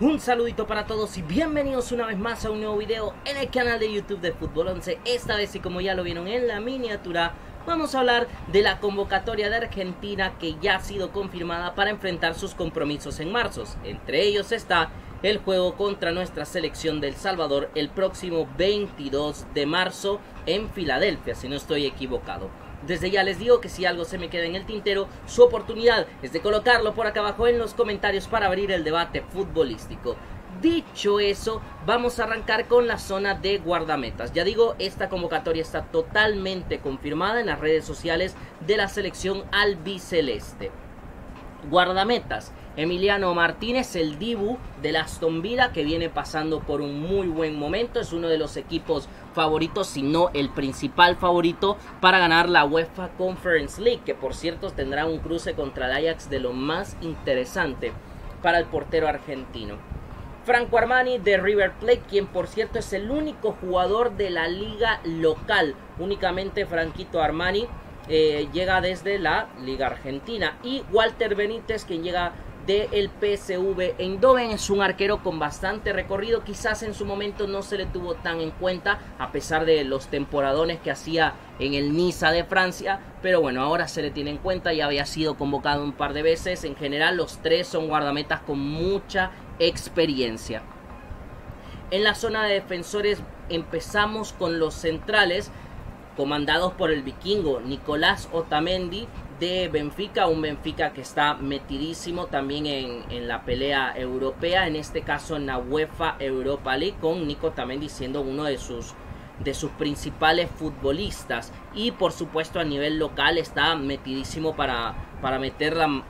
Un saludito para todos y bienvenidos una vez más a un nuevo video en el canal de YouTube de Fútbol 11. Esta vez y como ya lo vieron en la miniatura, vamos a hablar de la convocatoria de Argentina que ya ha sido confirmada para enfrentar sus compromisos en marzo. Entre ellos está el juego contra nuestra selección del Salvador el próximo 22 de marzo en Filadelfia, si no estoy equivocado. Desde ya les digo que si algo se me queda en el tintero, su oportunidad es de colocarlo por acá abajo en los comentarios para abrir el debate futbolístico. Dicho eso, vamos a arrancar con la zona de guardametas. Ya digo, esta convocatoria está totalmente confirmada en las redes sociales de la selección albiceleste. Guardametas. Emiliano Martínez, el Dibu de Aston Villa, que viene pasando por un muy buen momento. Es uno de los equipos favoritos, si no el principal favorito, para ganar la UEFA Conference League, que por cierto tendrá un cruce contra el Ajax de lo más interesante para el portero argentino. Franco Armani de River Plate, quien por cierto es el único jugador de la liga local. Únicamente Franquito Armani eh, llega desde la liga argentina. Y Walter Benítez, quien llega del PSV Eindhoven. Es un arquero con bastante recorrido. Quizás en su momento no se le tuvo tan en cuenta, a pesar de los temporadones que hacía en el Niza de Francia. Pero bueno, ahora se le tiene en cuenta. Ya había sido convocado un par de veces. En general, los tres son guardametas con mucha experiencia. En la zona de defensores empezamos con los centrales comandados por el vikingo Nicolás Otamendi de Benfica, un Benfica que está metidísimo también en, la pelea europea, en este caso en la UEFA Europa League, con Nico también siendo uno de sus, de sus principales futbolistas. Y por supuesto a nivel local está metidísimo para, para meterla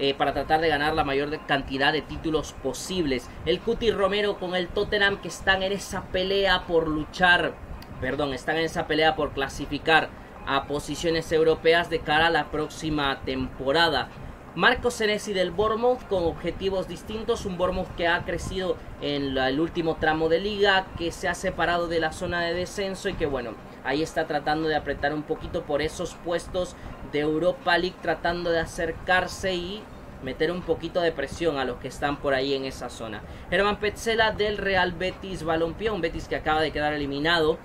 eh, para tratar de ganar la mayor cantidad de títulos posibles. El Cuti Romero con el Tottenham que están en esa pelea por luchar, perdón, están en esa pelea por clasificar a posiciones europeas de cara a la próxima temporada. Marco Senesi del Bournemouth con objetivos distintos, un Bournemouth que ha crecido en el último tramo de liga, que se ha separado de la zona de descenso y que bueno, ahí está tratando de apretar un poquito por esos puestos de Europa League, tratando de acercarse y meter un poquito de presión a los que están por ahí en esa zona. Germán Petzela del Real Betis Balompié, un Betis que acaba de quedar eliminado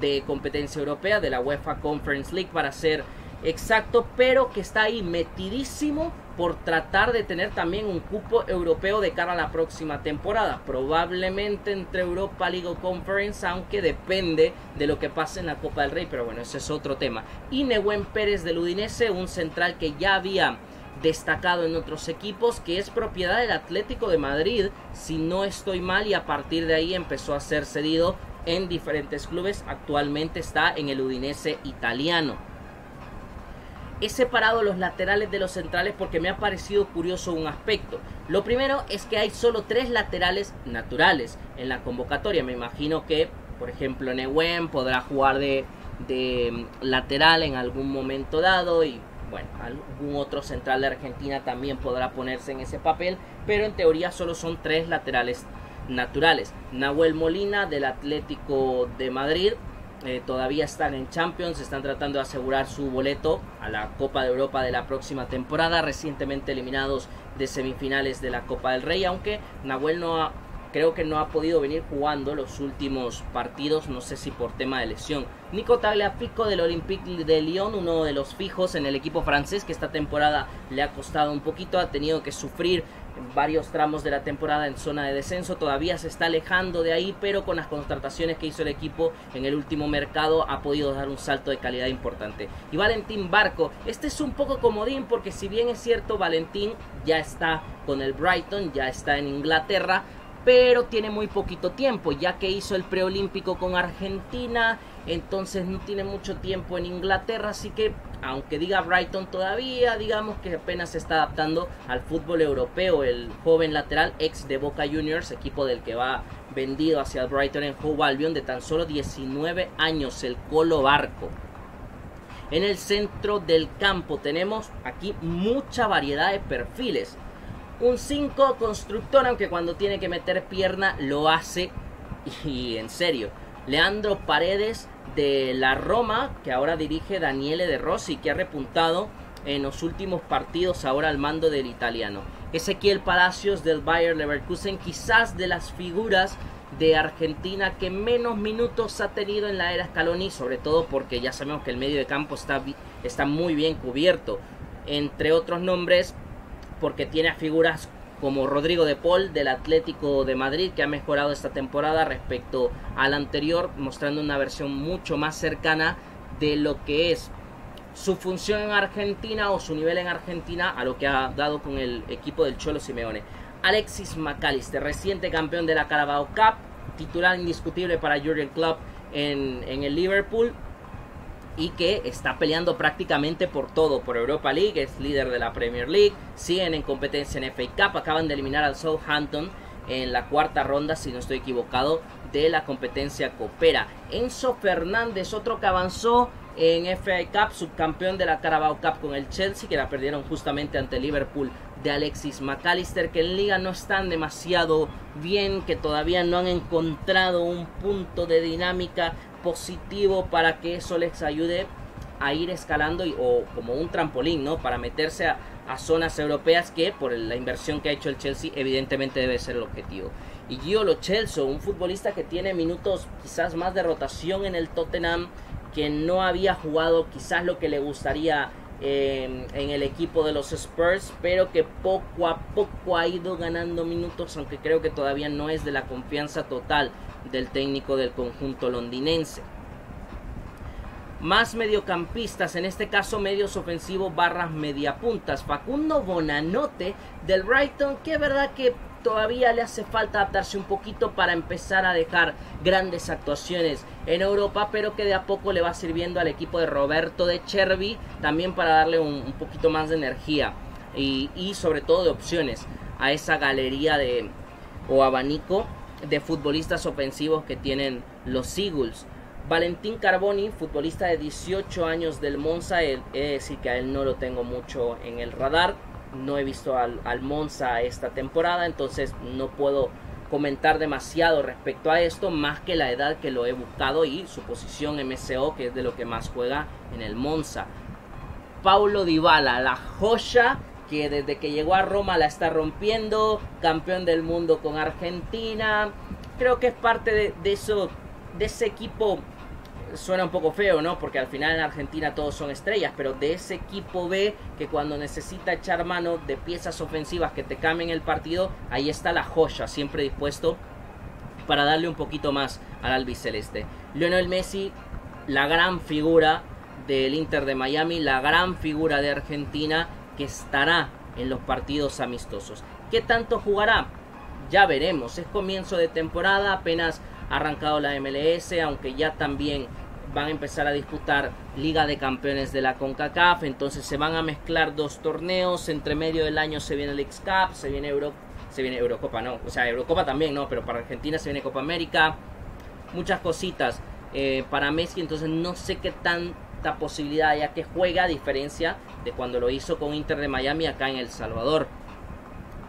de competencia europea, de la UEFA Conference League para ser exacto, pero que está ahí metidísimo por tratar de tener también un cupo europeo de cara a la próxima temporada. Probablemente entre Europa League o Conference, aunque depende de lo que pase en la Copa del Rey, pero bueno, ese es otro tema. Y Nehuen Pérez del Udinese, un central que ya había destacado en otros equipos, que es propiedad del Atlético de Madrid, si no estoy mal, y a partir de ahí empezó a ser cedido en diferentes clubes. Actualmente está en el Udinese italiano. He separado los laterales de los centrales porque me ha parecido curioso un aspecto. Lo primero es que hay solo tres laterales naturales en la convocatoria. Me imagino que, por ejemplo, Nehuen podrá jugar de, de mm, lateral en algún momento dado y bueno, algún otro central de Argentina también podrá ponerse en ese papel, pero en teoría solo son tres laterales naturales. Nahuel Molina del Atlético de Madrid eh, todavía están en Champions, están tratando de asegurar su boleto a la Copa de Europa de la próxima temporada, recientemente eliminados de semifinales de la Copa del Rey, aunque Nahuel no ha, creo que no ha podido venir jugando los últimos partidos, no sé si por tema de lesión. Nico Tagliafico del Olympique de Lyon, uno de los fijos en el equipo francés que esta temporada le ha costado un poquito, ha tenido que sufrir varios tramos de la temporada en zona de descenso, todavía se está alejando de ahí, pero con las contrataciones que hizo el equipo en el último mercado ha podido dar un salto de calidad importante. Y Valentín Barco, este es un poco comodín porque si bien es cierto, Valentín ya está con el Brighton, ya está en Inglaterra, pero tiene muy poquito tiempo, ya que hizo el preolímpico con Argentina, entonces no tiene mucho tiempo en Inglaterra, así que aunque diga Brighton todavía, digamos que apenas se está adaptando al fútbol europeo, el joven lateral ex de Boca Juniors, equipo del que va vendido hacia el Brighton en Hove Albion de tan solo 19 años, el Colo Barco. En el centro del campo tenemos aquí mucha variedad de perfiles un 5 constructor, aunque cuando tiene que meter pierna lo hace. Y en serio, Leandro Paredes de la Roma, que ahora dirige Daniele De Rossi, que ha repuntado en los últimos partidos ahora al mando del italiano. Ezequiel Palacios del Bayer Leverkusen, quizás de las figuras de Argentina que menos minutos ha tenido en la era Scaloni, sobre todo porque ya sabemos que el medio de campo está, está muy bien cubierto, entre otros nombres porque tiene a figuras como Rodrigo de Paul del Atlético de Madrid que ha mejorado esta temporada respecto al anterior, mostrando una versión mucho más cercana de lo que es su función en Argentina o su nivel en Argentina a lo que ha dado con el equipo del Cholo Simeone. Alexis McAllister, reciente campeón de la Carabao Cup, titular indiscutible para Jurgen Klopp en, en el Liverpool y que está peleando prácticamente por todo, por Europa League, es líder de la Premier League, siguen en competencia en FA Cup, acaban de eliminar al Southampton en la cuarta ronda, si no estoy equivocado, de la competencia Coopera. Enzo Fernández, otro que avanzó en FA Cup, subcampeón de la Carabao Cup con el Chelsea, que la perdieron justamente ante Liverpool de Alexis McAllister, que en liga no están demasiado bien, que todavía no han encontrado un punto de dinámica positivo para que eso les ayude a ir escalando o como un trampolín, ¿no? Para meterse a, zonas europeas que por la inversión que ha hecho el Chelsea evidentemente debe ser el objetivo. Y Gio Lo Celso, un futbolista que tiene minutos quizás más de rotación en el Tottenham, que no había jugado quizás lo que le gustaría eh, en el equipo de los Spurs, pero que poco a poco ha ido ganando minutos, aunque creo que todavía no es de la confianza total del técnico del conjunto londinense. Más mediocampistas, en este caso medios ofensivos barras mediapuntas. Facundo Bonanote del Brighton, que es verdad que todavía le hace falta adaptarse un poquito para empezar a dejar grandes actuaciones en Europa, pero que de a poco le va sirviendo al equipo de Roberto de Chervi también para darle un, poquito más de energía y, y, sobre todo de opciones a esa galería de o abanico de futbolistas ofensivos que tienen los Eagles. Valentín Carboni, futbolista de 18 años del Monza, es decir que a él no lo tengo mucho en el radar no he visto al, Monza esta temporada, entonces no puedo comentar demasiado respecto a esto, más que la edad que lo he buscado y su posición MCO, que es de lo que más juega en el Monza. Paulo Dybala, la joya que desde que llegó a Roma la está rompiendo, campeón del mundo con Argentina. Creo que es parte de, de eso, de ese equipo suena un poco feo, ¿no? Porque al final en Argentina todos son estrellas, pero de ese equipo B que cuando necesita echar mano de piezas ofensivas que te cambien el partido, ahí está la joya, siempre dispuesto para darle un poquito más al albiceleste. Lionel Messi, la gran figura del Inter de Miami, la gran figura de Argentina que estará en los partidos amistosos. ¿Qué tanto jugará? Ya veremos, es comienzo de temporada, apenas ha arrancado la MLS, aunque ya también van a empezar a disputar Liga de Campeones de la CONCACAF, entonces se van a mezclar dos torneos, entre medio del año se viene el X-Cup, se viene Euro, se viene Eurocopa, no, o sea, Eurocopa también, no, pero para Argentina se viene Copa América, muchas cositas eh, para Messi, entonces no sé qué tanta posibilidad haya que juega a diferencia de cuando lo hizo con Inter de Miami acá en El Salvador.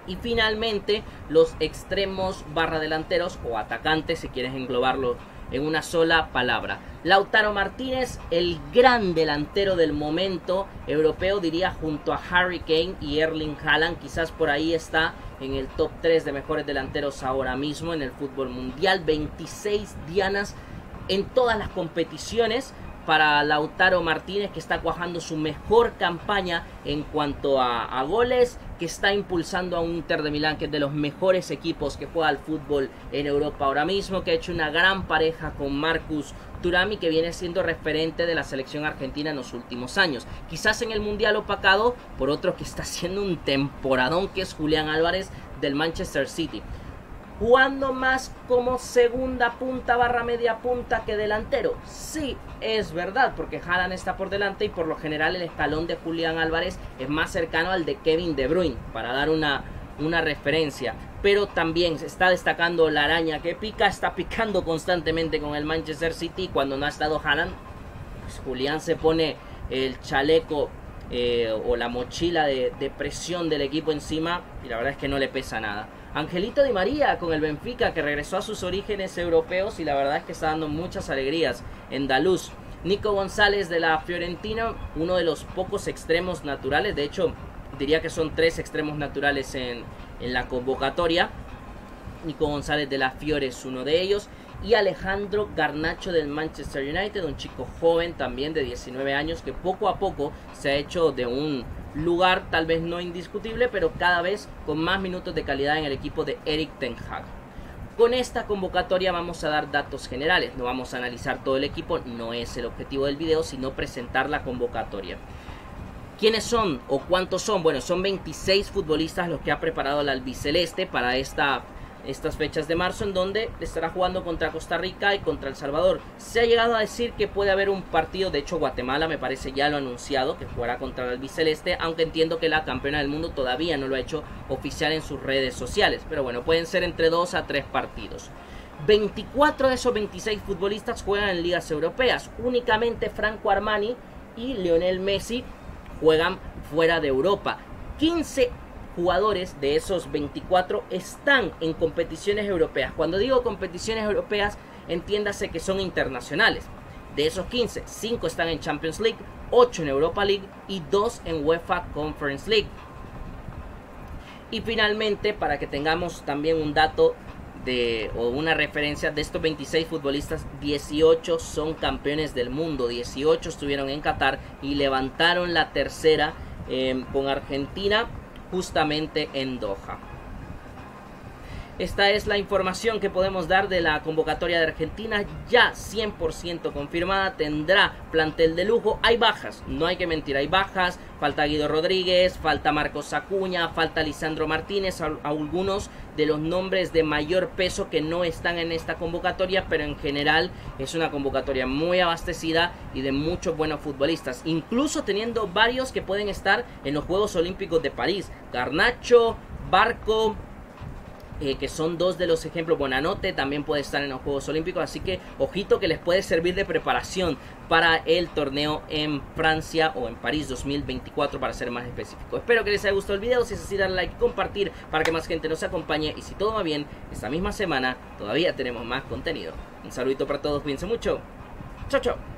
Y finalmente los extremos barra delanteros o atacantes, si quieres englobarlo en una sola palabra. Lautaro Martínez, el gran delantero del momento europeo, diría junto a Harry Kane y Erling Haaland, quizás por ahí está en el top 3 de mejores delanteros ahora mismo en el fútbol mundial, 26 dianas en todas las competiciones para Lautaro Martínez que está cuajando su mejor campaña en cuanto a, goles, que está impulsando a un Inter de Milán que es de los mejores equipos que juega al fútbol en Europa ahora mismo, que ha hecho una gran pareja con Marcus Turami que viene siendo referente de la selección argentina en los últimos años. Quizás en el Mundial opacado por otro que está haciendo un temporadón que es Julián Álvarez del Manchester City jugando más como segunda punta barra media punta que delantero. Sí, es verdad, porque Haaland está por delante y por lo general el escalón de Julián Álvarez es más cercano al de Kevin De Bruyne, para dar una, una referencia. Pero también se está destacando la araña que pica, está picando constantemente con el Manchester City. Cuando no ha estado Haaland, pues Julián se pone el chaleco eh, o la mochila de, presión del equipo encima y la verdad es que no le pesa nada. Angelito Di María con el Benfica que regresó a sus orígenes europeos y la verdad es que está dando muchas alegrías en Daluz. Nico González de la Fiorentina, uno de los pocos extremos naturales, de hecho diría que son tres extremos naturales en, en la convocatoria. Nico González de la Fiore uno de ellos. Y Alejandro Garnacho del Manchester United, un chico joven también de 19 años que poco a poco se ha hecho de un lugar tal vez no indiscutible, pero cada vez con más minutos de calidad en el equipo de Eric Ten Hag. Con esta convocatoria vamos a dar datos generales, no vamos a analizar todo el equipo, no es el objetivo del video, sino presentar la convocatoria. ¿Quiénes son o cuántos son? Bueno, son 26 futbolistas los que ha preparado el albiceleste para esta estas fechas de marzo en donde estará jugando contra Costa Rica y contra El Salvador. Se ha llegado a decir que puede haber un partido, de hecho Guatemala me parece ya lo ha anunciado, que jugará contra el albiceleste, aunque entiendo que la campeona del mundo todavía no lo ha hecho oficial en sus redes sociales, pero bueno, pueden ser entre 2 a 3 partidos. 24 de esos 26 futbolistas juegan en ligas europeas, únicamente Franco Armani y Lionel Messi juegan fuera de Europa. 15 jugadores de esos 24 están en competiciones europeas. Cuando digo competiciones europeas, entiéndase que son internacionales. De esos 15, 5 están en Champions League, 8 en Europa League y 2 en UEFA Conference League. Y finalmente, para que tengamos también un dato de, o una referencia de estos 26 futbolistas, 18 son campeones del mundo, 18 estuvieron en Qatar y levantaron la tercera eh, con Argentina justamente en Doha. Esta es la información que podemos dar de la convocatoria de Argentina, ya 100% confirmada, tendrá plantel de lujo, hay bajas, no hay que mentir, hay bajas, falta Guido Rodríguez, falta Marcos Acuña, falta Lisandro Martínez, algunos de los nombres de mayor peso que no están en esta convocatoria, pero en general es una convocatoria muy abastecida y de muchos buenos futbolistas, incluso teniendo varios que pueden estar en los Juegos Olímpicos de París, Garnacho, Barco, eh, que son dos de los ejemplos. Bonanote también puede estar en los Juegos Olímpicos, así que ojito que les puede servir de preparación para el torneo en Francia o en París 2024 para ser más específico. Espero que les haya gustado el video, si es así darle like, compartir para que más gente nos acompañe y si todo va bien, esta misma semana todavía tenemos más contenido. Un saludito para todos, cuídense mucho. Chao, chao.